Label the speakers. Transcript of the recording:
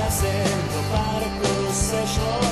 Speaker 1: se hacer para que se.